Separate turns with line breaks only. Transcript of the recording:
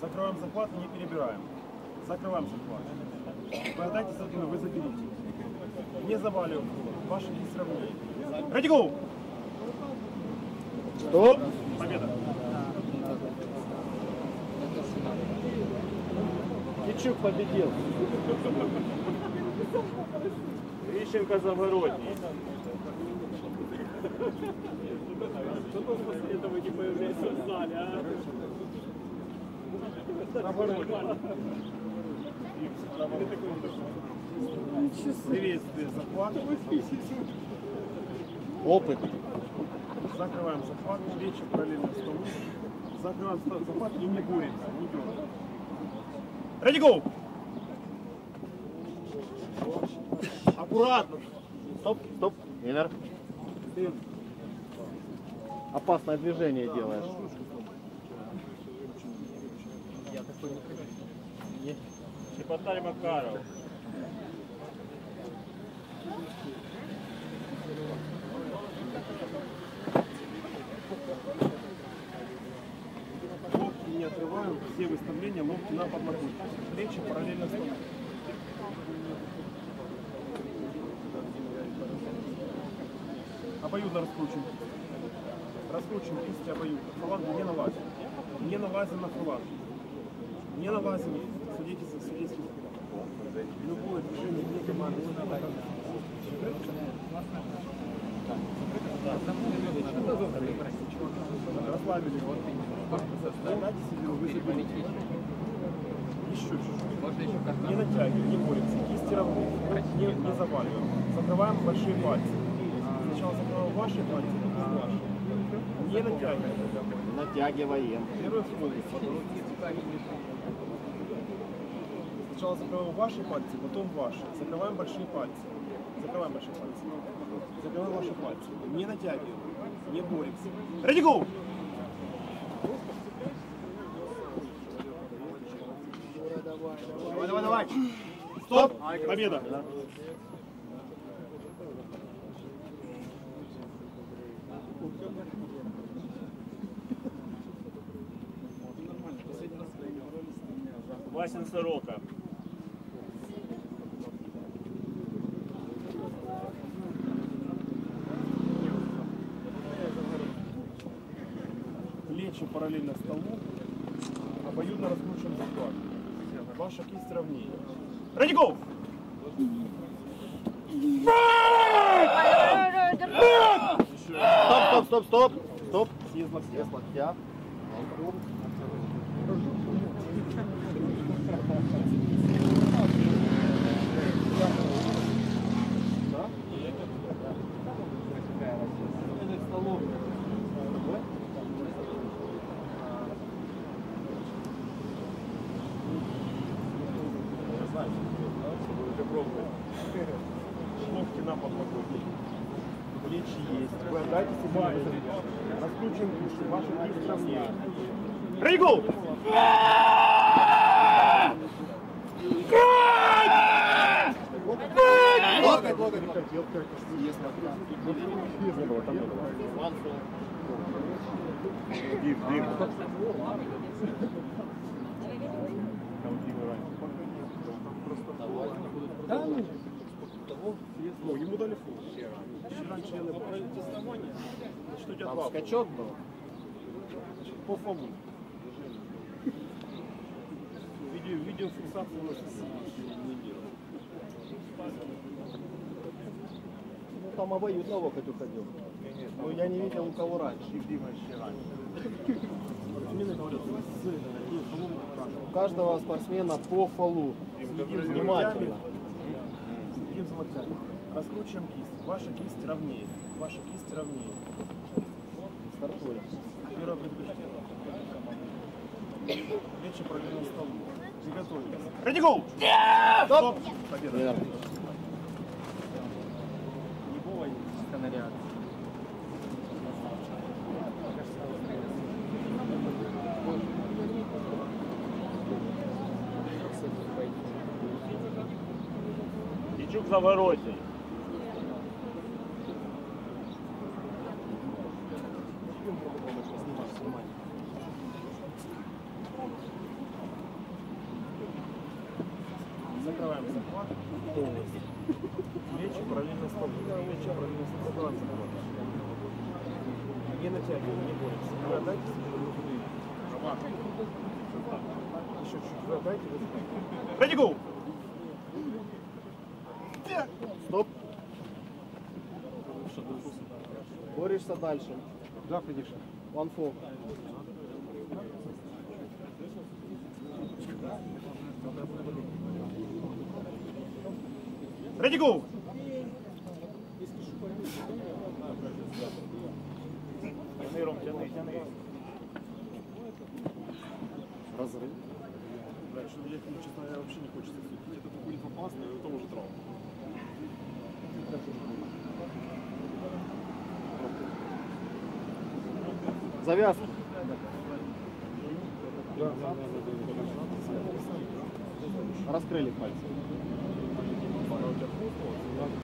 Закрываем захват, не перебираем. Закрываем захват. Подайте спину, вы заберите. Не заваливаем. Ваши не сравнение. Ready, go!
Стоп!
Победа.
Кичук победил.
Вищенко Завгородний.
Приветствие, захват.
Опыт.
Закрываем захват, плечи параллельно столу. Закрываем захват и не боремся, не дергаем. Ready, go!
Аккуратно. Стоп, стоп. Винер. Опасное движение делаешь.
Чеботарь Макаров.
Локти не отрываем, все выставления, локти на подлокотник. Плечи параллельно столу. Обоюдно раскручиваем. Раскручиваем кисти обоюдно. Фалангу не налазим. Не налазим на фалангу. Не налазим. Садитесь за судейский стол. Любое движение вне команды. Расслабили. Дайте себе, вы заберите. Еще чуть-чуть. Не натягиваем, не боремся. Кисти равны. Не, не заваливаем. Закрываем большие пальцы. Сначала закрываем ваши пальцы, потом ваши. Не натягиваем.
Натягиваем.
Первый вход. Сначала закрываем ваши пальцы, потом ваши. Закрываем большие пальцы. Закрываем большие пальцы. Закрываем ваши пальцы. Не натягиваем. Не боремся. Ready, go! Давай, давай, давай. Стоп! Победа!
Васин Сорока.
Плечи параллельно столу. Обоюдно раскручиваем захват. Ваша кисть ровнее. Go!
Стоп, стоп, стоп, стоп. Стоп.
Съезд локтя.
Без локтя.
Локти на подлокотник. Плечи есть. Вы отдайте себе. Раскручиваем кисть. Ваша кисть ровнее. Ready, go!
Локоть, локоть. Есть.
Не было, там не было. Див, див. Там див Да, ну, ну, ему дали фул. Вчера члены правительства. Что у тебя
Там скачок был.
По фому. Видео, видеофиксацию у нас не делал.
Ну там обоюдно локоть уходил. Ну я не видел у кого раньше. У каждого спортсмена по фолу. Внимательно.
Следим за локтями. Раскручиваем кисть. Ваша кисть ровнее. Ваша кисть ровнее.
Стартуем.
Первое предупреждение. Плечи параллельно столу. Приготовились. Ready, go! Стоп! Победа. Кравчук
за вороте.
Закрываем захват полностью. Плечи параллельно столбу. Плечи параллельно столбу. Не натягиваем, не боремся. Вы отдайте go!
Стоп. Борешься дальше.
Да, конечно.
One four.
Ready, go!
Тяни, Ром, тяни, тяни.
Разрыв.
Да, что я, вообще не хочется. Это будет опасно, и это уже травма.
Завязка. Раскрыли пальцы.